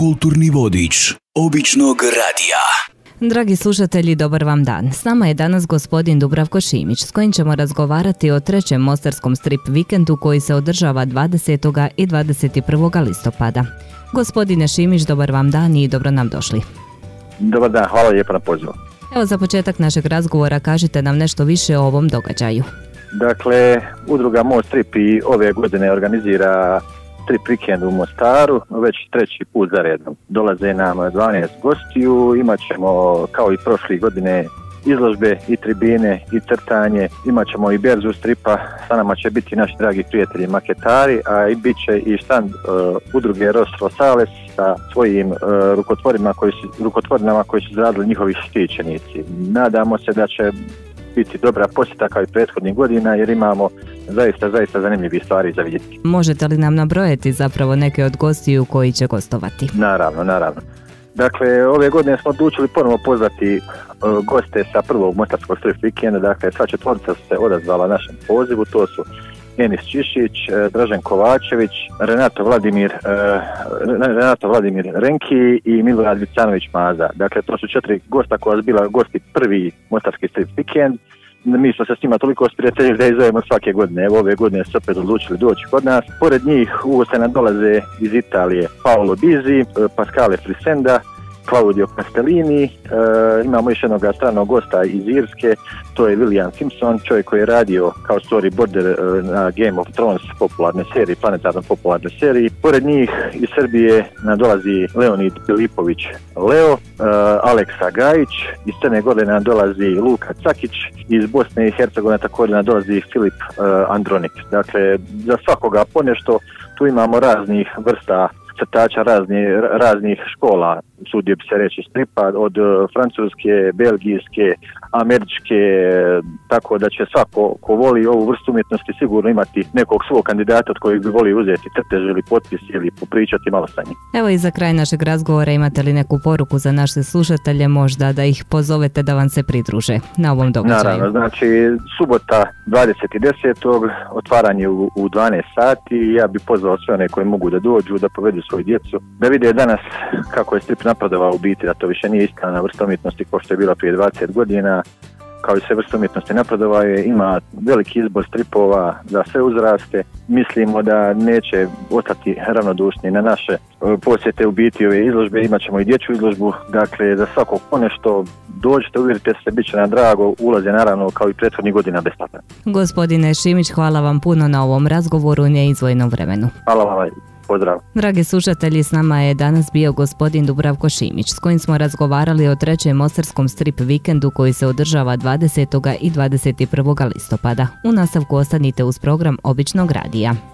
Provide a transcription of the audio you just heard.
Kulturni vodič običnog radija. Dragi slušatelji, dobar vam dan. S nama je danas gospodin Dubravko Šimić, s kojim ćemo razgovarati o trećem Mostarskom strip vikendu koji se održava 20. i 21. listopada. Gospodine Šimić, dobar vam dan i dobro nam došli. Dobar dan, hvala lijepo na pozivu. Evo za početak našeg razgovora kažite nam nešto više o ovom događaju. Dakle, udruga Most Strip i ove godine organizira strip vikend u Mostaru, već treći put za redom. Dolaze nam 12 gostiju, imat ćemo kao i prošle godine izložbe i tribine i crtanje, imat ćemo i berzu stripa, sa nama će biti naši dragi prijatelji maketari, a i bit će i štand uh, udruge Rostro Sales sa svojim uh, rukotvorima koji su, rukotvorinama koji su zaradili njihovi štićenici. Nadamo se da će biti dobra posjeta kao i prethodnih godina jer imamo zaista, zaista zanimljivih stvari za vidjeti. Možete li nam nabrojati zapravo neke od gostiju koji će gostovati? Naravno, naravno. Dakle, ove godine smo odlučili ponovo pozvati uh, goste sa prvog Mostarskog strip vikenda, dakle sva četvorica se odazvala našem pozivu, to su Enis Čišić, uh, Dražen Kovačević, Renato Vladimir, uh, Renato Vladimir Renki i Milorad Vicanović Maza. Dakle, to su četiri gosta koja su bila gosti prvi Mostarski strip vikend. Mi smo se s njima toliko sprijateljili da ih zovemo svake godine. Evo ove godine su opet odlučili doći kod nas. Pored njih u dolaze iz Italije Paolo Bizi, Pascale Frisenda, Claudio Castellini, e, imamo još jednog stranog gosta iz Irske, to je William Simpson, čovjek koji je radio kao storyboarder e, na Game of Thrones popularne seriji, planetarno popularne seriji. Pored njih iz Srbije dolazi Leonid Filipović Leo, e, Aleksa Gajić, iz Crne Gore nam dolazi Luka Cakić, iz Bosne i Hercegovine također nam dolazi Filip e, Andronik. Dakle, za svakoga ponešto tu imamo raznih vrsta crtača razni, raznih škola, sudio bi se reći stripa, od e, francuske, belgijske, američke, tako da će svako ko voli ovu vrstu umjetnosti sigurno imati nekog svog kandidata od kojeg bi voli uzeti crtež ili potpis ili popričati malo sa njim. Evo i za kraj našeg razgovora imate li neku poruku za naše slušatelje možda da ih pozovete da vam se pridruže na ovom događaju? Naravno, znači subota 20.10. otvaranje u, u 12 sati ja bi pozvao sve one koji mogu da dođu, da povedu svoju djecu, da vide danas kako je strip napredovao u biti, da to više nije istina vrsta umjetnosti kao što je bila prije 20 godina, kao i sve vrste umjetnosti je, ima veliki izbor stripova za sve uzraste. Mislimo da neće ostati ravnodušni na naše e, posjete u biti ove izložbe, imat ćemo i dječju izložbu, dakle za svakog ponešto dođite, uvjerite se, bit će nam drago, ulaz je naravno kao i prethodnih godina besplatan. Gospodine Šimić, hvala vam puno na ovom razgovoru u neizvojnom vremenu. Hvala vam, pozdrav. Dragi slušatelji, s nama je danas bio gospodin Dubravko Šimić, s kojim smo razgovarali o trećem Mostarskom strip vikendu koji se održava 20. i 21. listopada. U nastavku ostanite uz program Običnog radija.